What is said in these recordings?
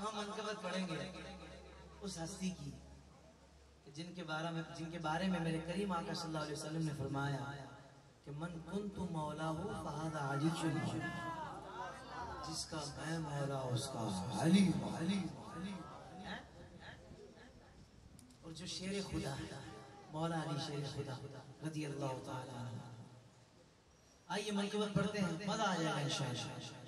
اب ہم منقبت پڑھیں گے اس ہستی کی جن کے بارے میں جن کے بارے میں میرے کریم آقا صلی اللہ علیہ وسلم نے فرمایا کہ من کنت مولا ہو فہذا علی چن۔ جس کا میں مولا اس کا علی علی علی اور جو شیر خدا ہے، مولا علی شیر خدا، رضی اللہ تعالی عنہ۔ آئیے منقبت پڑھتے ہیں، مزہ آ جائے گا انشاءاللہ۔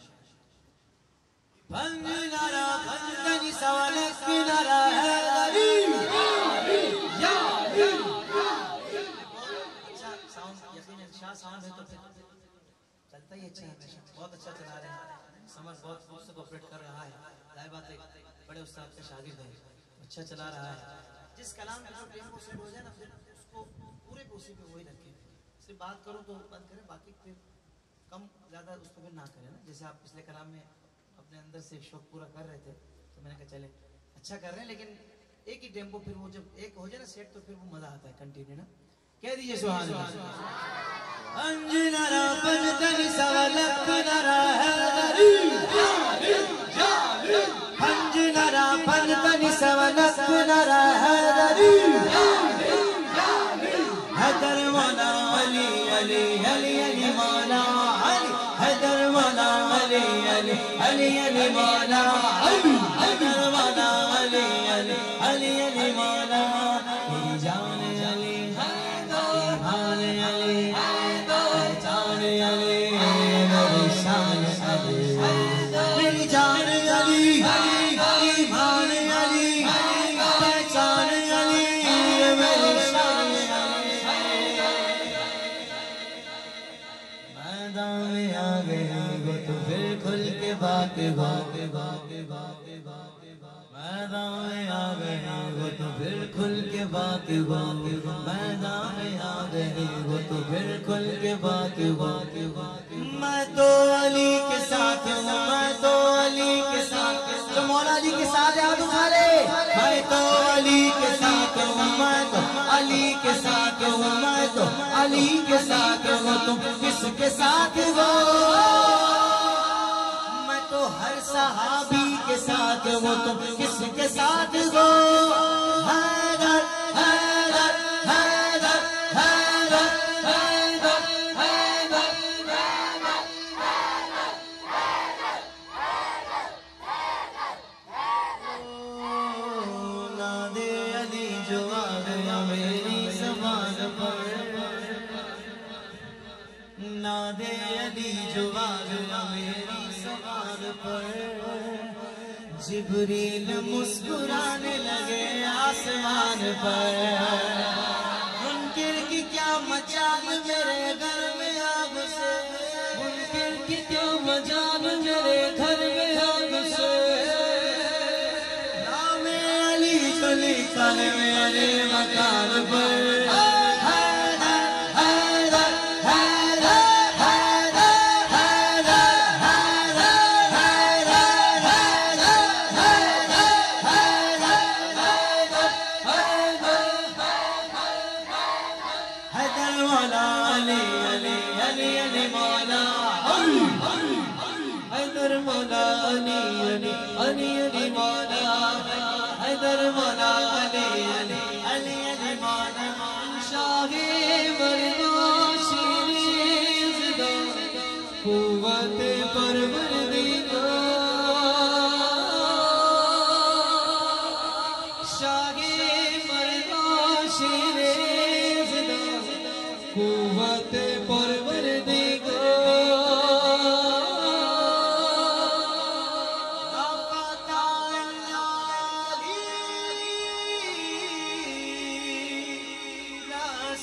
چلتا ہی اچھا ہے بہت اچھا چلا رہے ہیں سمر بہت خوب سے کوپریٹ کر رہا ہے ظاہر بات ہے بڑے استاد کا شاگرد ہے اچھا چلا رہا ہے جس کلام کا جو ہو جائے نا پھر اس کو پورے پہ وہی رکھیں صرف بات کروں تو بند کریں باقی پھر کم زیادہ اس کو نہ کریں نا جیسے آپ پچھلے کلام میں اپنے اندر سے شوق پورا کر رہے تھے، تو میں نے کہا چلے اچھا کر رہے ہیں، لیکن ایک ہی ٹیمپو پھر وہ جب ایک ہو جائے نا سیٹ تو پھر وہ مزہ آتا ہے کنٹینیو نا۔ کہہ دیجیے سبحان اللہ۔ انجنارا پنجتن سوالک نارا حیدری انجنارا پنجتن سوالک نرا حیدری علي علي مولانا کھل کے بات بات بات بات بات میدان میں آ گئے وہ تو پھر کھل کے بات بات میدان میں آ گئے وہ تو پھر کھل کے بات بات میں تو علی کے ساتھ ہوں، میں تو علی کے ساتھ جو مولا علی کے ساتھ یاد اٹھا لے۔ میں تو علی کے ساتھ ہوں، میں تو علی کے ساتھ ہوں، میں تو علی کے ساتھ ہوں۔ تم کس کے ساتھ ہو؟ ہر صحابی کے ساتھ ہوں تم کس کے ساتھ ہو حیدر حیدر حیدر حیدر حیدر حیدر حیدر نادے علی جو آ میری زبان پر نادے علی جو پر جبریل مسکرانے لگے آسمان پر۔ منکر کی کیا مچال میرے گھر میں آگ سے۔ منکر کی کیا مجال میرے گھر میں آگ سے۔ نام علی تو لکھا ہے میرے مکان پر ani ani ani ani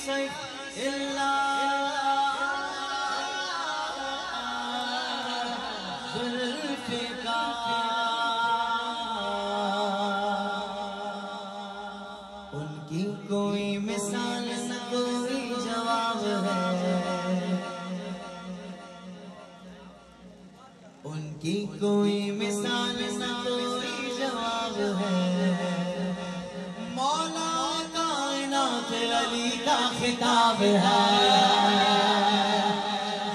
شيء إلا ذوالفقار۔ ان کی کوئی مثال خطاب ہے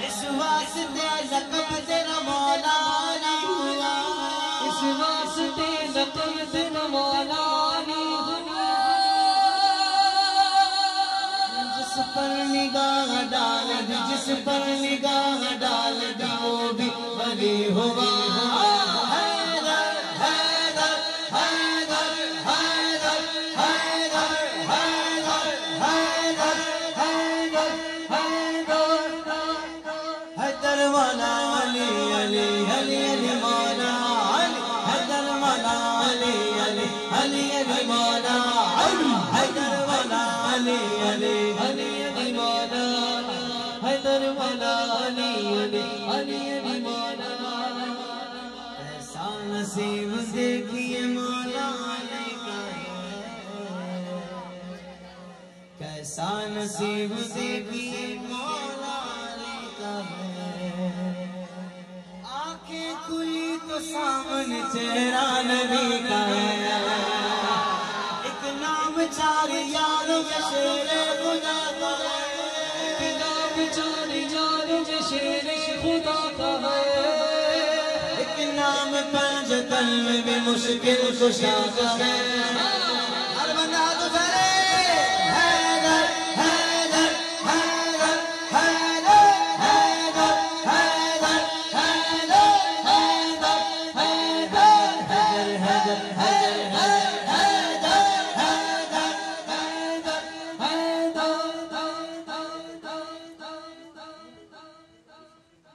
اس واسطے لقب تیرا مولانا اس واسطے لقب تیرا مولانا جس پر نگاہ ڈال دی جس پر نگاہ ڈال دی وہ بھی ولی ہوا حیدر علی علی علی علی مولا ایسا نصیب دیکھیے مولا علی کا کیسا نصیب دیکھیے مولا علی کا ہے۔ آنکھیں کھلی تو سامنے چہرہ نبی کا ہے۔ ایک نام چار یار میں شیر خدا کا ہے۔ یار جو شیر خدا کا ہے۔ ایک نام پنج تن میں بھی مشکل کشا کا ہے۔